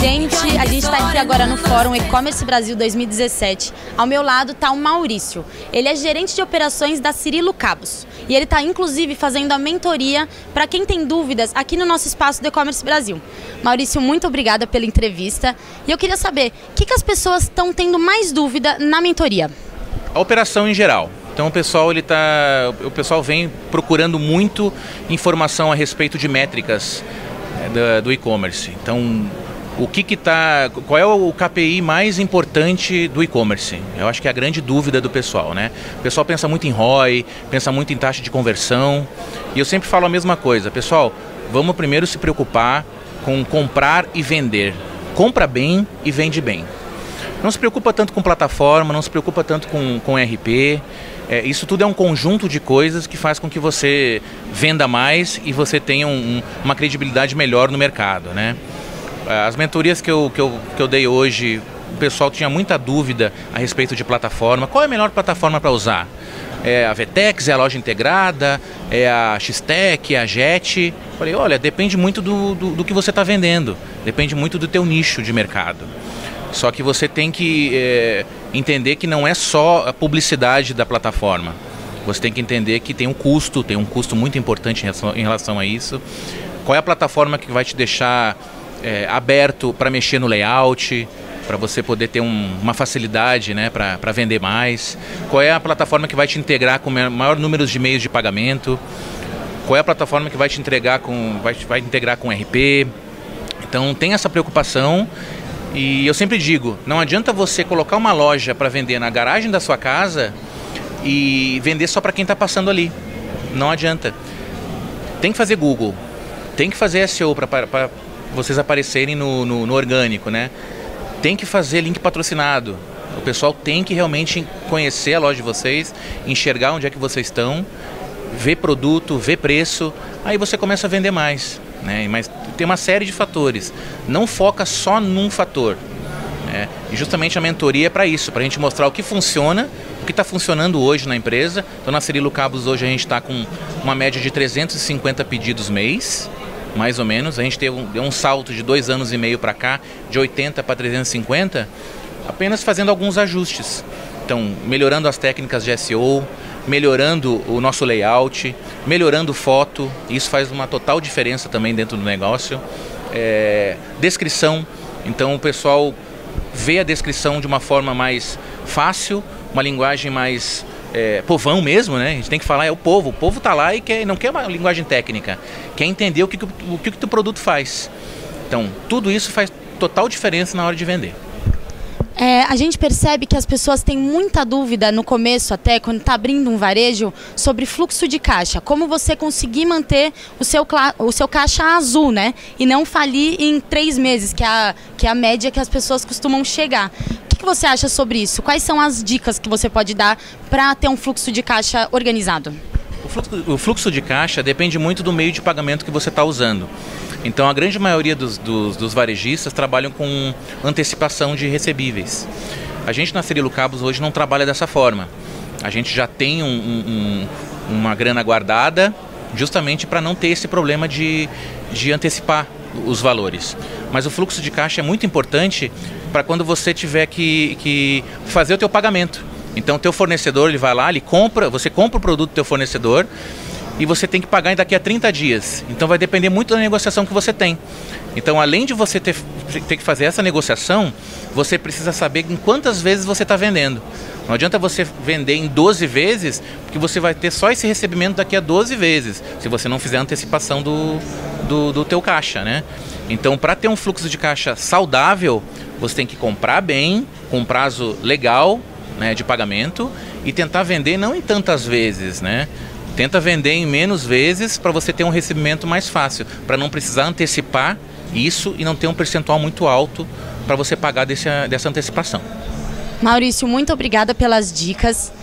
Gente, a gente está aqui agora no Fórum E-Commerce Brasil 2017. Ao meu lado está o Maurício. Ele é gerente de operações da Cirilo Cabos. E ele está, inclusive, fazendo a mentoria para quem tem dúvidas aqui no nosso espaço do E-Commerce Brasil. Maurício, muito obrigada pela entrevista. E eu queria saber, o que, que as pessoas estão tendo mais dúvida na mentoria? A operação em geral. Então o pessoal ele tá, o pessoal vem procurando muito informação a respeito de métricas é, do e-commerce. Então o que que tá, qual é o KPI mais importante do e-commerce? Eu acho que é a grande dúvida do pessoal, né? O pessoal pensa muito em ROI, pensa muito em taxa de conversão, e eu sempre falo a mesma coisa, pessoal, vamos primeiro se preocupar com comprar e vender. Compra bem e vende bem. Não se preocupa tanto com plataforma, não se preocupa tanto com, com RP. É, isso tudo é um conjunto de coisas que faz com que você venda mais e você tenha um, uma credibilidade melhor no mercado, né? As mentorias que eu, que, eu, que eu dei hoje, o pessoal tinha muita dúvida a respeito de plataforma. Qual é a melhor plataforma para usar? É a Vetex, é a loja integrada, é a Xtec, é a Jet. Falei, olha, depende muito do, do, do que você está vendendo, depende muito do teu nicho de mercado. Só que você tem que é, entender que não é só a publicidade da plataforma. Você tem que entender que tem um custo, tem um custo muito importante em relação, em relação a isso. Qual é a plataforma que vai te deixar é, aberto para mexer no layout, para você poder ter um, uma facilidade né, para vender mais? Qual é a plataforma que vai te integrar com maior número de meios de pagamento? Qual é a plataforma que vai te entregar com vai, vai integrar com RP? Então tem essa preocupação e eu sempre digo, não adianta você colocar uma loja para vender na garagem da sua casa e vender só para quem está passando ali. Não adianta. Tem que fazer Google, tem que fazer SEO para vocês aparecerem no, no, no orgânico, né? Tem que fazer link patrocinado. O pessoal tem que realmente conhecer a loja de vocês, enxergar onde é que vocês estão, ver produto, ver preço, aí você começa a vender mais. Né? Mas tem uma série de fatores. Não foca só num fator. Né? E justamente a mentoria é para isso, para a gente mostrar o que funciona, o que está funcionando hoje na empresa. Então na Cirilo Cabos hoje a gente está com uma média de 350 pedidos mês, mais ou menos. A gente teve um, deu um salto de dois anos e meio para cá, de 80 para 350, apenas fazendo alguns ajustes. Então, melhorando as técnicas de SEO, melhorando o nosso layout, melhorando foto, isso faz uma total diferença também dentro do negócio. É, descrição, então o pessoal vê a descrição de uma forma mais fácil, uma linguagem mais é, povão mesmo, né? A gente tem que falar, é o povo. O povo está lá e quer, não quer uma linguagem técnica, quer entender o que, o que o teu produto faz. Então, tudo isso faz total diferença na hora de vender. É, a gente percebe que as pessoas têm muita dúvida no começo, até quando está abrindo um varejo, sobre fluxo de caixa. Como você conseguir manter o seu, o seu caixa azul, né? E não falir em três meses, que é a, que é a média que as pessoas costumam chegar. Que, você acha sobre isso? Quais são as dicas que você pode dar para ter um fluxo de caixa organizado? O fluxo, o fluxo de caixa depende muito do meio de pagamento que você está usando. Então a grande maioria dos, dos, dos, varejistas trabalham com antecipação de recebíveis. A gente na Cirilo Cabos hoje não trabalha dessa forma. A gente já tem um, um, uma grana guardada justamente para não ter esse problema de, de antecipar os valores. Mas o fluxo de caixa é muito importante para quando você tiver que, que fazer o teu pagamento. Então teu fornecedor ele vai lá, ele compra, você compra o produto do teu fornecedor e você tem que pagar daqui a 30 dias. Então vai depender muito da negociação que você tem. Então, além de você ter, ter que fazer essa negociação, você precisa saber em quantas vezes você está vendendo. Não adianta você vender em 12 vezes, porque você vai ter só esse recebimento daqui a 12 vezes, se você não fizer antecipação do, do, do teu caixa, né? Então, para ter um fluxo de caixa saudável, você tem que comprar bem, com prazo legal né, de pagamento, e tentar vender não em tantas vezes, né? Tenta vender em menos vezes para você ter um recebimento mais fácil, para não precisar antecipar isso e não ter um percentual muito alto para você pagar desse, dessa antecipação. Maurício, muito obrigada pelas dicas.